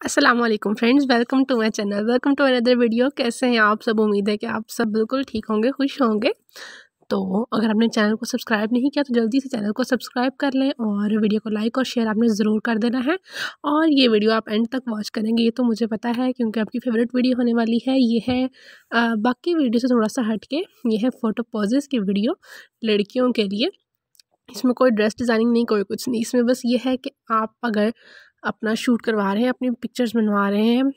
Aslam friends welcome to my channel welcome to another video कैसे हैं आप? सब उम्मीद है कि आप सब बिल्कुल ठीक होंगे खुश होंगे। तो अगर आपने चैनल को सब्सक्राइब नहीं किया तो जल्दी से चैनल को सब्सक्राइब कर लें और वीडियो को लाइक और शेयर आपने ज़रूर कर देना है। और ये वीडियो आप एंड तक वॉच करेंगे ये तो मुझे पता है क्योंकि आपकी फेवरेट वीडियो होने वाली है। ये है आ, बाकी वीडियो से थोड़ा सा हट के ये है फ़ोटो पोजेज़ की वीडियो लड़कियों के लिए। इसमें कोई ड्रेस डिज़ाइनिंग नहीं कोई कुछ नहीं। इसमें बस ये है कि आप अगर अपना शूट करवा रहे हैं, अपनी पिक्चर्स बनवा रहे हैं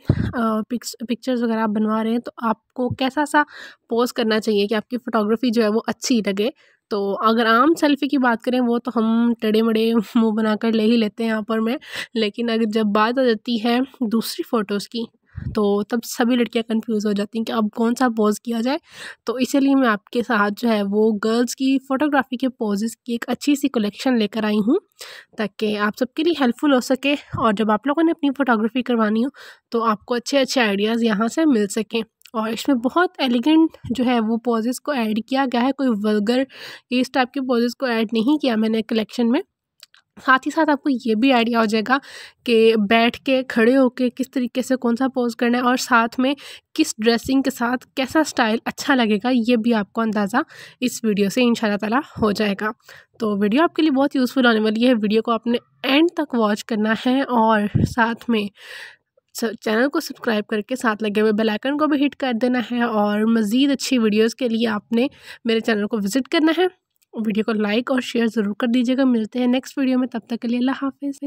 पिक्स पिक्चर्स वगैरह आप बनवा रहे हैं तो आपको कैसा सा पोज करना चाहिए कि आपकी फ़ोटोग्राफी जो है वो अच्छी लगे? तो अगर आम सेल्फ़ी की बात करें, वो तो हम टड़े मड़े मुँह बनाकर ले ही लेते हैं यहाँ पर मैं, लेकिन अगर जब बात आ जाती है दूसरी फ़ोटोज़ की तो तब सभी लड़कियाँ कंफ्यूज हो जाती हैं कि अब कौन सा पोज़ किया जाए। तो इसीलिए मैं आपके साथ जो है वो गर्ल्स की फ़ोटोग्राफी के पोजेस की एक अच्छी सी कलेक्शन लेकर आई हूँ, ताकि आप सबके लिए हेल्पफुल हो सके और जब आप लोगों ने अपनी फ़ोटोग्राफी करवानी हो तो आपको अच्छे अच्छे आइडियाज़ यहाँ से मिल सकें। और इसमें बहुत एलिगेंट जो है वो पोजेस को ऐड किया गया है, कोई वर्गर इस टाइप के पोजेस को ऐड नहीं किया मैंने कलेक्शन में। साथ ही साथ आपको ये भी आइडिया हो जाएगा कि बैठ के, खड़े होके किस तरीके से कौन सा पोज़ करना है और साथ में किस ड्रेसिंग के साथ कैसा स्टाइल अच्छा लगेगा, ये भी आपको अंदाज़ा इस वीडियो से इन ताला हो जाएगा। तो वीडियो आपके लिए बहुत यूज़फुल होने वाली है। वीडियो को आपने एंड तक वॉच करना है और साथ में चैनल को सब्सक्राइब करके साथ लगे हुए बेल आइकन को भी हिट कर देना है और मज़ीद अच्छी वीडियोस के लिए आपने मेरे चैनल को विज़िट करना है। वीडियो को लाइक और शेयर ज़रूर कर दीजिएगा। मिलते हैं नेक्स्ट वीडियो में, तब तक के लिए अल्लाह हाफिज़।